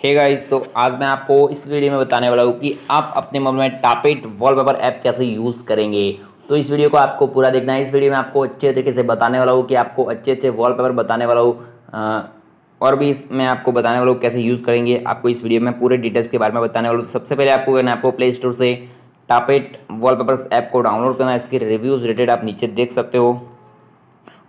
Hey guys तो आज मैं आपको इस वीडियो में बताने वाला हूँ कि आप अपने मोबाइल में टापेट वॉलपेपर ऐप कैसे यूज़ करेंगे। तो इस वीडियो को आपको पूरा देखना है। इस वीडियो में आपको अच्छे तरीके से बताने वाला हूँ कि आपको अच्छे अच्छे वॉलपेपर बताने वाला हूँ। और भी इसमें आपको बताने वाला हूँ कैसे यूज़ करेंगे। आपको इस वीडियो में पूरे डिटेल्स के बारे में बताने वाला हूँ। तो सबसे पहले आपको करना आपको प्ले स्टोर से टापेट वॉलपेपर्स ऐप को डाउनलोड करना है। इसके रिव्यूज़ रिलेटेड आप नीचे देख सकते हो।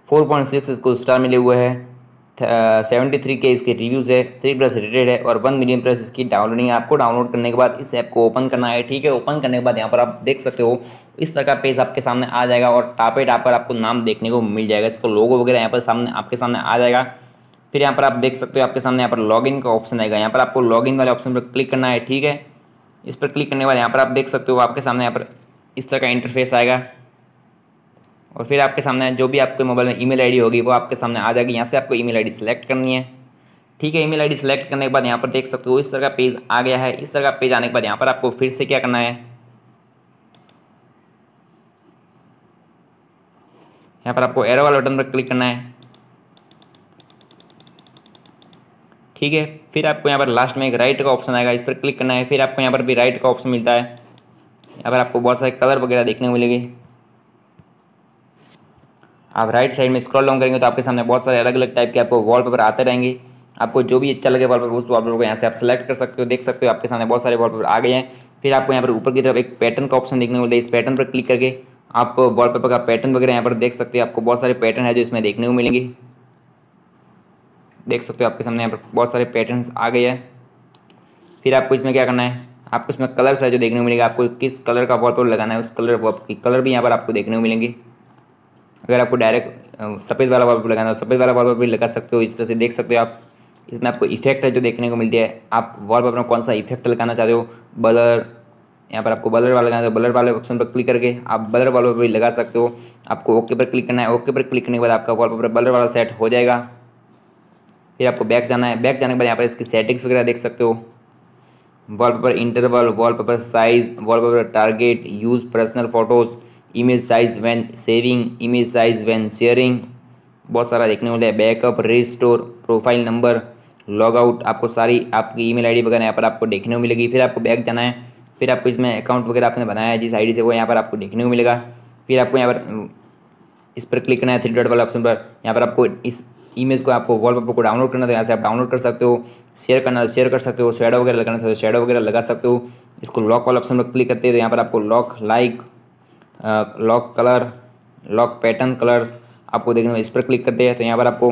फोर पॉइंट सिक्स इसको स्टार मिले हुए हैं। सेवेंटी थ्री के इसके रिव्यूज़ है थ्री प्लस रेटेड है और वन मिलियन प्लस इसकी डाउनलोडिंग है। आपको डाउनलोड करने के बाद इस ऐप को ओपन करना है, ठीक है? ओपन करने के बाद यहाँ पर आप देख सकते हो, इस तरह का पेज आपके सामने आ जाएगा और टापे टाप पर आपको नाम देखने को मिल जाएगा। इसको लोगो वगैरह यहाँ पर सामने, आपके सामने आ जाएगा। फिर यहाँ पर आप देख सकते हो, आपके सामने यहाँ पर लॉगिन का ऑप्शन आएगा। यहाँ पर आपको लॉगिन वाले ऑप्शन पर क्लिक करना है, ठीक है? इस पर क्लिक करने के बाद यहाँ पर आप देख सकते हो, आपके सामने यहाँ पर इस तरह का इंटरफेस आएगा। और फिर आपके सामने जो भी आपके मोबाइल में ईमेल आईडी होगी, वो आपके सामने आ जाएगी। यहाँ से आपको ईमेल आईडी सेलेक्ट करनी है। ठीक है, ईमेल आईडी सेलेक्ट करने के बाद यहाँ पर देख सकते हो, इस तरह का पेज आ गया है। इस तरह का पेज आने के बाद यहाँ पर आपको फिर से क्या करना है? यहाँ पर आपको एरो वाले बटन पर क्लिक करना है। ठीक है, फिर आपको यहाँ पर लास्ट में एक राइट का ऑप्शन आएगा, इस पर क्लिक करना है। फिर आपको यहाँ पर भी राइट का ऑप्शन मिलता है। यहाँ पर आपको बहुत सारे कलर वगैरह देखने को मिलेंगे। आप राइट साइड में स्क्रॉल डाउन करेंगे तो आपके सामने बहुत सारे अलग अलग टाइप के आपको वॉलपेपर आते रहेंगे। आपको जो भी अच्छा लगे वॉलपेपर उस वॉलपेपर को यहाँ से आप सेलेक्ट कर सकते हो, देख सकते हो, आपके सामने बहुत सारे वॉलपेपर आ गए हैं। फिर आपको यहाँ पर ऊपर की तरफ़ एक पैटर्न का ऑप्शन देखने को मिलता है। इस पैटर्न पर क्लिक करके आप वॉलपेपर का पैटर्न वगैरह यहाँ पर देख सकते हो। आपको बहुत सारे पैटर्न है जो इसमें देखने को मिलेंगे। देख सकते हो आपके सामने यहाँ पर बहुत सारे पैटर्न्स आ गए हैं। फिर आपको इसमें क्या करना है? आपको इसमें कलर्स है जो देखने को मिलेगा। आपको किस कलर का वॉलपेपर लगाना है, उस कलर कलर भी यहाँ पर आपको देखने को मिलेंगे। अगर आपको डायरेक्ट सफ़ेद वाला वॉलपेपर लगाना है, सफ़ेद वाला वॉलपेपर भी लगा सकते हो, इस तरह से देख सकते हो आप। इसमें आपको इफ़ेक्ट है जो देखने को मिलती है। आप वॉलपेपर में कौन सा इफ़ेक्ट लगाना चाहते हो? बलर यहाँ पर आपको बलर वाला लगाना है बलर वाले ऑप्शन पर क्लिक करके आप बलर वॉलपेपर भी लगा सकते हो। आपको ओके पर क्लिक करना है ओके पर क्लिक करने के बाद आपका वॉलपेपर बलर वाला सेट हो जाएगा। फिर आपको बैक जाना है बैक जाने के बाद यहाँ पर इसकी सेटिंग्स वगैरह देख सकते हो। Wallpaper interval wallpaper size wallpaper target use personal photos image size when saving image size when sharing बहुत सारा देखने मिला है। Backup restore profile number log out आपको सारी आपकी ईमेल आईडी वगैरह यहाँ पर आपको देखने को मिलेगी। फिर आपको बैक जाना है। फिर आपको इसमें अकाउंट वगैरह आपने बनाया है, जिस आईडी से वो यहाँ पर आपको देखने को मिलेगा। फिर आपको यहाँ पर इस पर क्लिक करना है थ्री डॉट वाला ऑप्शन पर। यहाँ पर आपको इस इमेज को आपको वॉलपेपर को डाउनलोड करना तो यहाँ से आप डाउनलोड कर सकते हो। शेयर करना तो शेयर कर सकते हो। शेडो वगैरह लगाना तो शेडो वगैरह लगा सकते हो। इसको लॉक वाला ऑप्शन पर क्लिक करते हो तो यहाँ पर आपको lock like lock colour lock pattern colour आपको देखने इस पर क्लिक करते हैं तो यहाँ पर आपको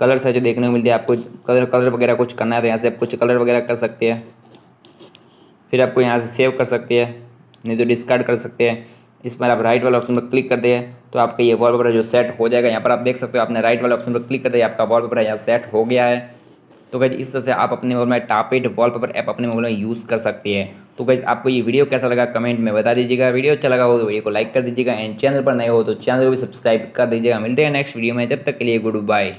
कलर्स है जो देखने को मिलते हैं आपको कलर कलर वगैरह कुछ करना है तो यहाँ से आप कुछ कलर वगैरह कर सकते हैं। फिर आपको यहाँ से सेव कर सकते हैं। नहीं तो डिस्कार्ड कर सकते हैं। इस पर आप राइट वाले ऑप्शन पर क्लिक करते हैं तो आपका ये वॉलपेपर जो सेट हो जाएगा, यहाँ पर आप देख सकते हो आपने राइट वाले ऑप्शन पर क्लिक करते हैं आपका वॉलपेपर यहाँ सेट हो गया है। तो गैज इस तरह से आप अपने मोबाइल में टापेड वॉलपेपर ऐप अपने मोबाइल में यूज़ कर सकते हैं। तो गैस आपको ये वीडियो कैसा लगा कमेंट में बता दीजिएगा। वीडियो अच्छा लगा हो तो वीडियो को लाइक कर दीजिएगा। एंड चैनल पर नए हो तो चैनल को भी सब्सक्राइब कर दीजिएगा। मिलते हैं नेक्स्ट वीडियो में। जब तक के लिए गुड बाय